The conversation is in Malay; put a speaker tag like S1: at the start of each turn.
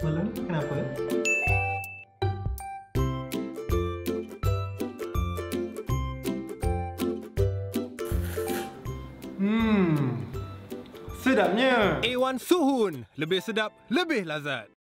S1: Boleh kenapa? Hmm. Sedapnya.
S2: A1 Suhun, lebih sedap, lebih lazat.